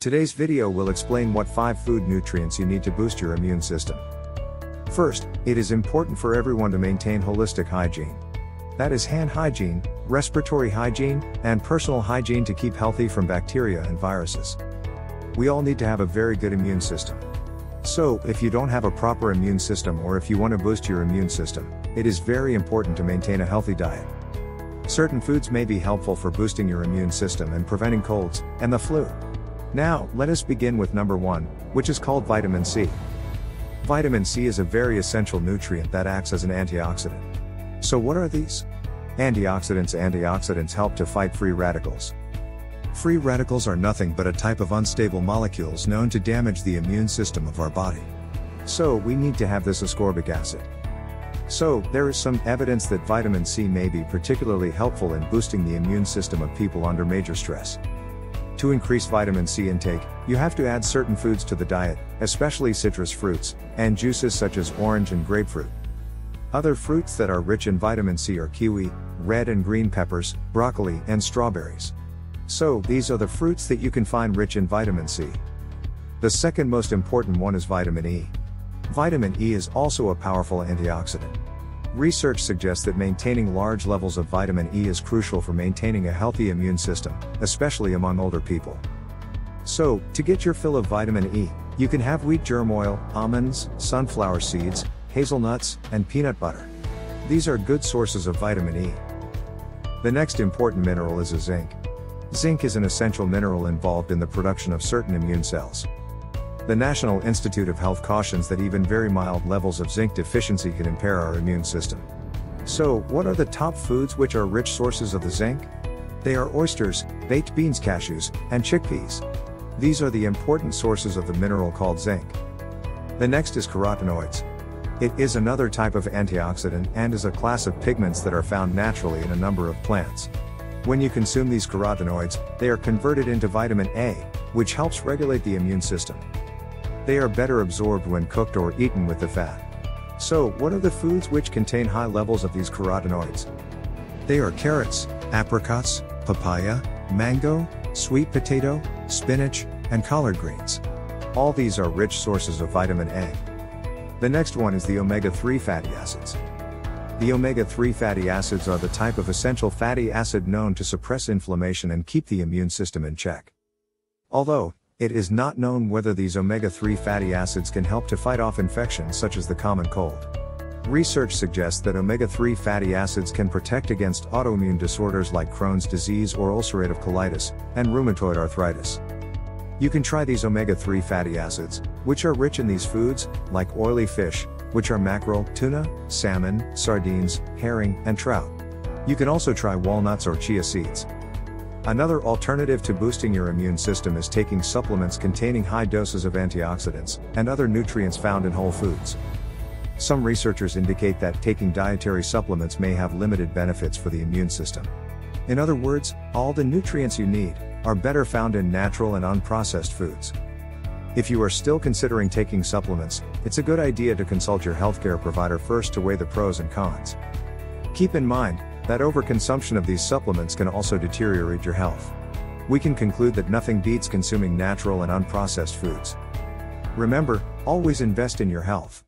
Today's video will explain what 5 food nutrients you need to boost your immune system. First, it is important for everyone to maintain holistic hygiene. That is hand hygiene, respiratory hygiene, and personal hygiene to keep healthy from bacteria and viruses. We all need to have a very good immune system. So, if you don't have a proper immune system or if you want to boost your immune system, it is very important to maintain a healthy diet. Certain foods may be helpful for boosting your immune system and preventing colds and the flu. Now, let us begin with number 1, which is called vitamin C. Vitamin C is a very essential nutrient that acts as an antioxidant. So what are these? Antioxidants Antioxidants help to fight free radicals. Free radicals are nothing but a type of unstable molecules known to damage the immune system of our body. So, we need to have this ascorbic acid. So, there is some evidence that vitamin C may be particularly helpful in boosting the immune system of people under major stress. To increase vitamin C intake, you have to add certain foods to the diet, especially citrus fruits, and juices such as orange and grapefruit. Other fruits that are rich in vitamin C are kiwi, red and green peppers, broccoli, and strawberries. So, these are the fruits that you can find rich in vitamin C. The second most important one is vitamin E. Vitamin E is also a powerful antioxidant. Research suggests that maintaining large levels of vitamin E is crucial for maintaining a healthy immune system, especially among older people. So, to get your fill of vitamin E, you can have wheat germ oil, almonds, sunflower seeds, hazelnuts, and peanut butter. These are good sources of vitamin E. The next important mineral is zinc. Zinc is an essential mineral involved in the production of certain immune cells. The National Institute of Health cautions that even very mild levels of zinc deficiency can impair our immune system. So, what are the top foods which are rich sources of the zinc? They are oysters, baked beans, cashews, and chickpeas. These are the important sources of the mineral called zinc. The next is carotenoids. It is another type of antioxidant and is a class of pigments that are found naturally in a number of plants. When you consume these carotenoids, they are converted into vitamin A, which helps regulate the immune system. They are better absorbed when cooked or eaten with the fat. So, what are the foods which contain high levels of these carotenoids? They are carrots, apricots, papaya, mango, sweet potato, spinach, and collard greens. All these are rich sources of vitamin A. The next one is the omega 3 fatty acids. The omega-3 fatty acids are the type of essential fatty acid known to suppress inflammation and keep the immune system in check. Although, it is not known whether these omega-3 fatty acids can help to fight off infections such as the common cold. Research suggests that omega-3 fatty acids can protect against autoimmune disorders like Crohn's disease or ulcerative colitis, and rheumatoid arthritis. You can try these omega-3 fatty acids, which are rich in these foods, like oily fish, which are mackerel, tuna, salmon, sardines, herring, and trout. You can also try walnuts or chia seeds. Another alternative to boosting your immune system is taking supplements containing high doses of antioxidants and other nutrients found in whole foods. Some researchers indicate that taking dietary supplements may have limited benefits for the immune system. In other words, all the nutrients you need are better found in natural and unprocessed foods. If you are still considering taking supplements, it's a good idea to consult your healthcare provider first to weigh the pros and cons. Keep in mind that overconsumption of these supplements can also deteriorate your health. We can conclude that nothing beats consuming natural and unprocessed foods. Remember, always invest in your health.